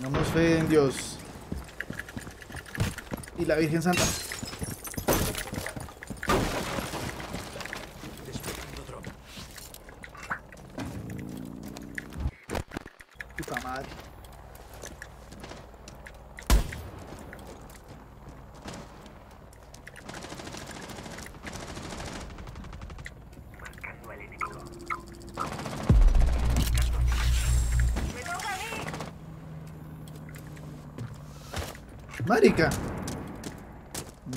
Damos fe en Dios. Y la Virgen Santa. Desplegando dron. Puta madre. Marica.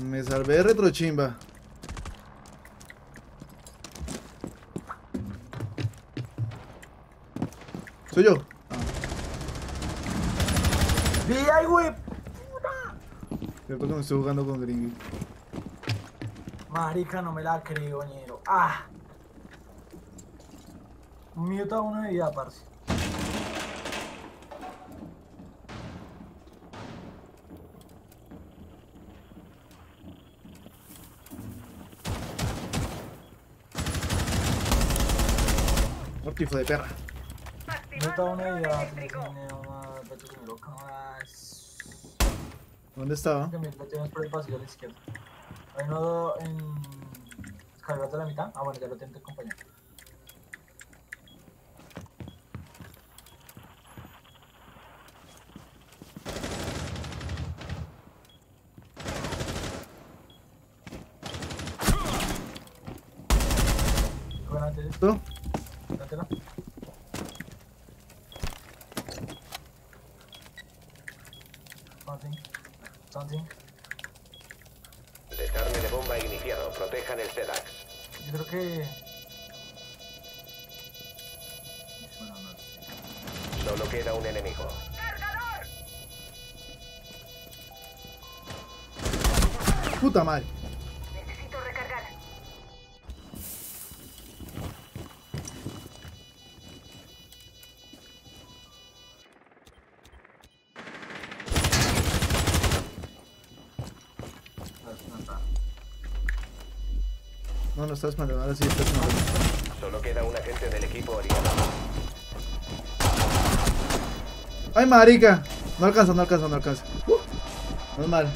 Me salvé de retrochimba. Soy yo. Ah, ¡Sí, ay, güey! cierto que me estoy jugando con Gringy. Marica, no me la creo, ñero. ¡Ah! Un minuto a uno de vida, parce. Mortifo de perra. Minuto a uno de vida. Vete primero, cámaras. ¿Dónde estaba? Tienes por el pasillo a la izquierda. Hay uno en. Descargate la mitad. Ah, bueno, ya lo tengo que acompañar. Bueno, Dátela. Something. Something. Desarme de bomba iniciado. Protejan el SEDAX. Yo creo que. Solo queda un enemigo. Puta madre. No, no estás mandando. Ahora sí estás mandando. Solo queda un agente del equipo aliado. ¡Ay, marica! No alcanza, no alcanza, no alcanza. Uh, no es mal.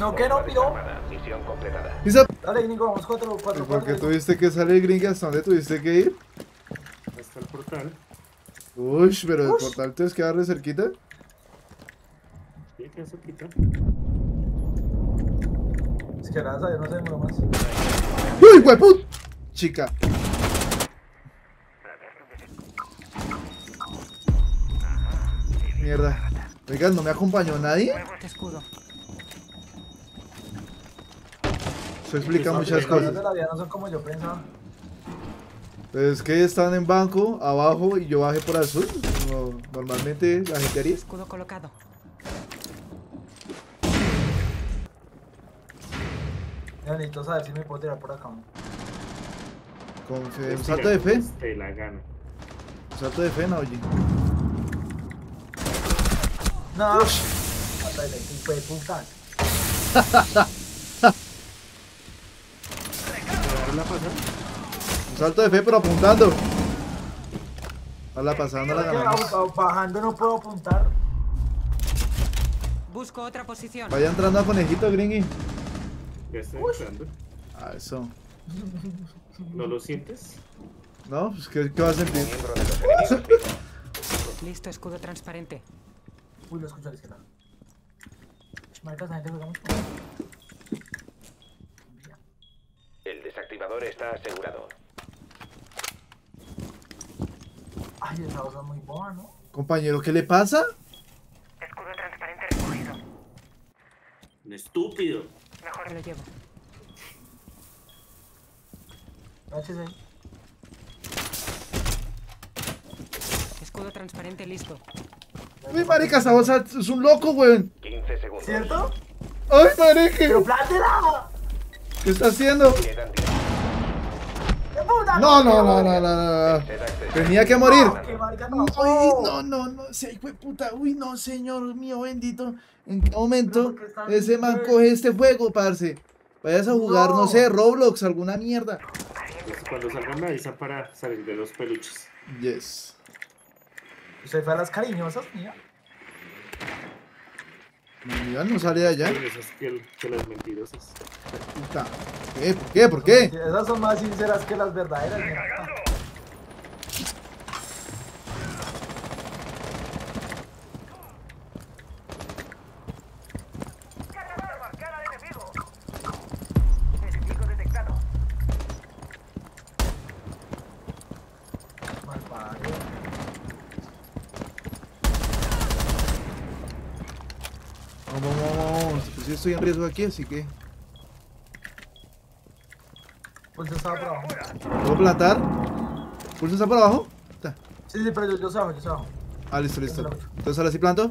No, que piro. desarmada. Misión completada. Dale, Nico, vamos 4, 4, Porque 4. tuviste que salir, gringa. ¿Hasta dónde tuviste que ir? Hasta el portal. Uy, pero el Ush. portal te queda re cerquita. Sí, que eso quita. Es que gracias a Dios no se demoró más. ¡Uy, hueput! Chica. Mierda. Oigan, ¿no me acompañó nadie? Te escudo. Eso explica muchas cosas. de la vida no son como yo pensaba. Pues es que están en banco, abajo, y yo bajé por azul. como normalmente la gente haría. Escudo colocado. Ya necesito saber si me puedo tirar por acá. ¿no? Con fe- un Pues, salto de fe. Te la gana. Un salto de fe, no, oye. No. Hasta el equipo de puta. Un salto de fe, pero apuntando. A la pasada no la ganamos. ba- bajando no puedo apuntar. Busco otra posición. Vaya entrando a conejito, gringy. Ya estoy entrando. Ah, eso. ¿No lo sientes? ¿No? Pues, ¿qué, qué vas a sentir? Miembro de los enemigos vivo. Listo, escudo transparente. Uy, lo escucho a la izquierda. Gente juega mucho. El desactivador está asegurado. Ay, esa es muy boa, ¿no? Compañero, ¿qué le pasa? Escudo transparente recogido. Un estúpido. Mejor lo llevo. HC. Escudo transparente listo. Uy, marica, esa voz es un loco, weón. 15 segundos. ¿Cierto? ¡Ay, marica! ¡Pero plátela! ¿Qué está haciendo? Quedan 10. ¡Qué puta! No, no, no, no, no, no. Tenía que morir. No, que marica no. Uy, no, no, no, ese hijo de puta. Uy, no, señor mío bendito. ¿En qué momento ese man bien. coge este juego, parce? Vayas a jugar, no, No. sé, Roblox, alguna mierda. Pues cuando salgan me avisan para salir de los peluches. Yes. ¿Usted fue a las cariñosas, mía? Mi no sale de allá. Esas que, que las mentirosas. Puta. ¿Por qué? ¿Por qué? ¿Por qué? Esas son más sinceras que las verdaderas. Vamos, vamos, vamos, vamos. Pues yo estoy en riesgo aquí, así que. Estaba por abajo. ¿Puedo plantar? ¿Pulso está por abajo? Sí, sí, pero yo, yo sabo, yo sabo. Ah, listo, listo. Entonces ahora sí planto.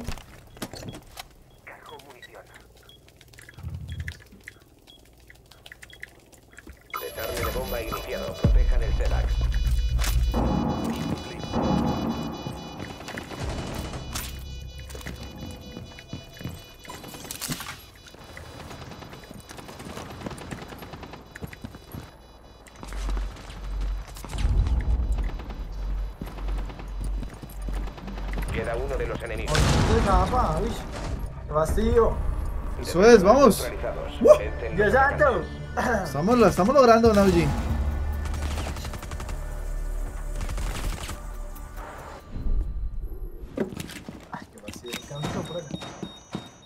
uno de los enemigos. ¡Qué vacío! Eso es, vamos. ¡Uh! ¡Exacto! Este estamos, estamos logrando, Nauji.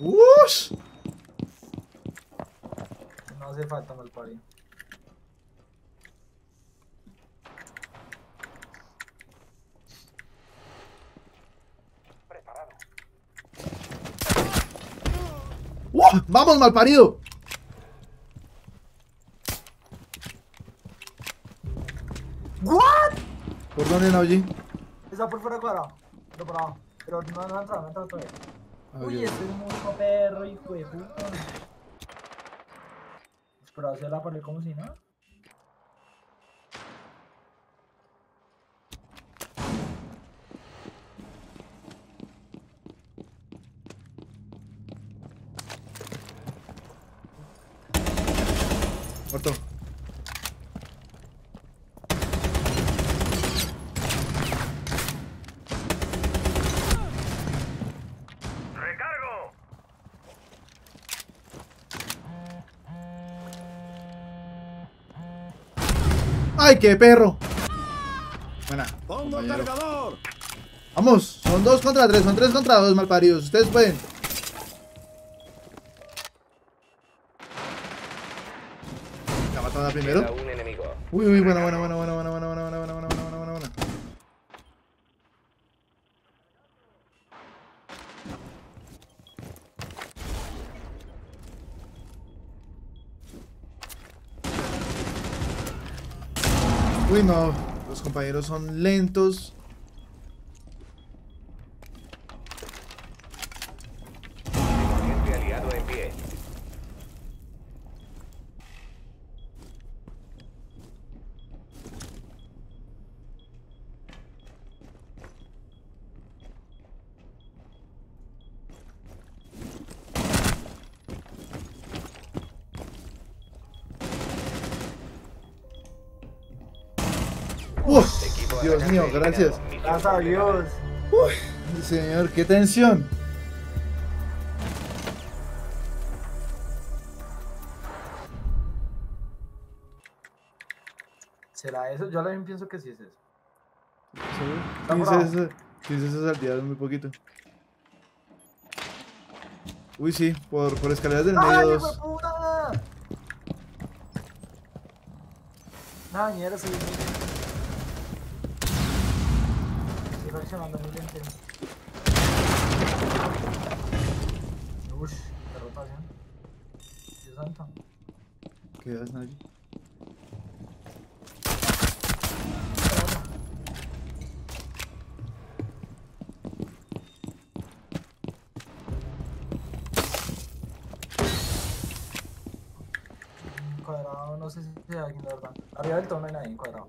¡Ush! No hace falta mal parido. ¡Vamos, malparido! ¿What? ¿Por dónde, Nauji? Está por fuera cuadrado. Pero por abajo. Pero no, no ha entrado, no ha entrado todavía. Ah, Uy, este es un musgo perro, hijo de puta. Pero hacia la pared como si nada. Muerto. ¡Ay, qué perro! Buena. compañero. Vamos, son dos contra tres, son tres contra dos, malparidos. Ustedes pueden. Primero? Uy, uy, buena, buena, buena, buena, buena, buena, buena, buena, buena, buena, buena, buena, buena. Uy, no, los compañeros son lentos. Dios mío, gracias. Gracias a Dios. Señor, qué tensión. ¿Será eso? Yo a la vez pienso que sí es eso. Sí, 15, 15 se saltearon muy poquito. Uy, sí, por, por escaleras del medio 2. ¡Ay, mierda, se Reaccionando muy lento. Ush, qué rotación. Dios santo. ¿Qué das, Nayi? Cuadrado, no sé si hay alguien, la verdad. Arriba del todo no hay nadie en cuadrado.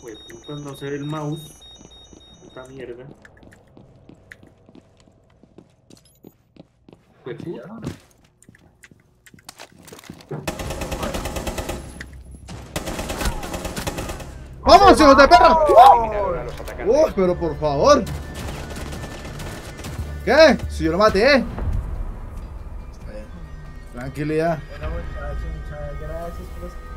Pues puta, no sé el mouse. Puta mierda. Pues puta. ya. ¡Vamos, hijos de perra! ¡Uy, pero por favor! ¿Qué? Si yo lo maté. Está bien. Tranquilidad. Bueno, muchachos, muchas gracias por.